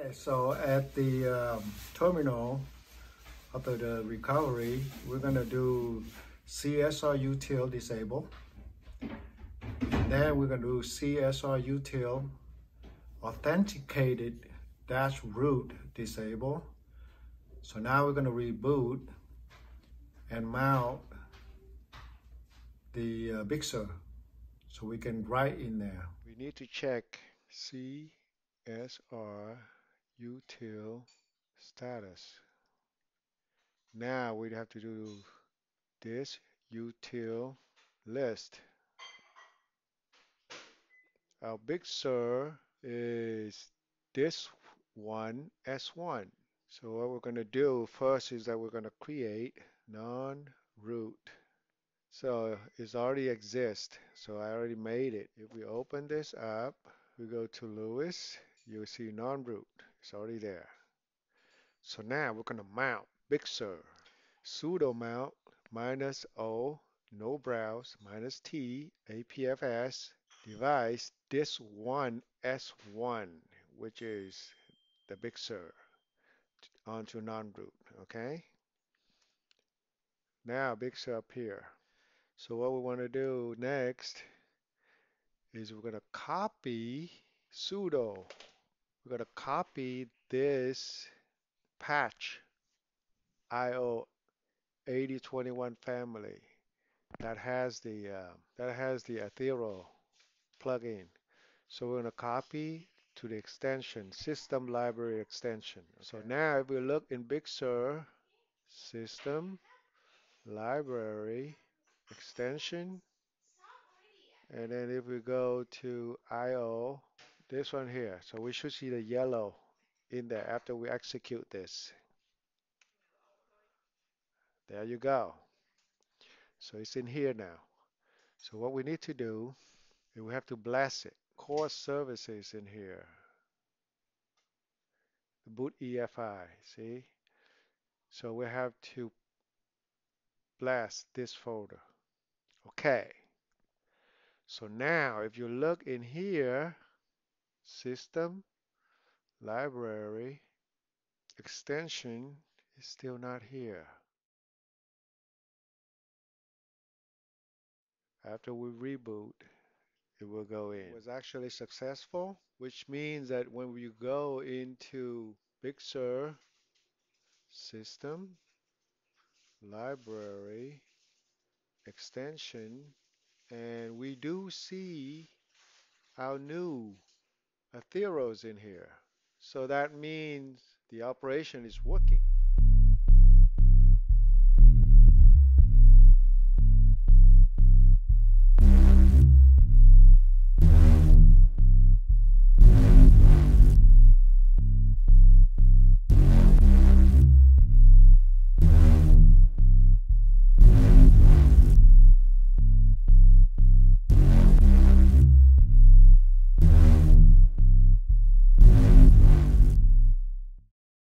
Okay, so at the um, terminal after the recovery, we're gonna do csrutil disable. Then we're gonna do csrutil authenticated dash root disable. So now we're gonna reboot and mount the uh, Big Sur so we can write in there. We need to check CSR util status. Now we have to do this util list. Our Big Sur is this one S1. So what we're going to do first is that we're going to create non-root. So it's already exist. So I already made it. If we open this up, we go to Lewis, you'll see non-root. It's already there. So now we're going to mount Big Sur. sudo mount minus O, no browse, minus T, APFS, device this one S1, which is the Big Sur, onto non-root, okay? Now Big Sur up here. So what we want to do next is we're going to copy sudo. We're going to copy this patch IO 8021 family that has the uh, that has the Ethereal plugin. So we're going to copy to the extension system library extension. So now if we look in Big Sur system library extension and then if we go to IO this one here. So we should see the yellow in there after we execute this. There you go. So it's in here now. So what we need to do is we have to bless it. Core services in here. The boot EFI see? So we have to bless this folder. Okay. So now if you look in here system library extension is still not here after we reboot it will go in. It was actually successful, which means that when we go into Big Sur system, library, extension, and we do see our new Ethereals in here. So that means the operation is working.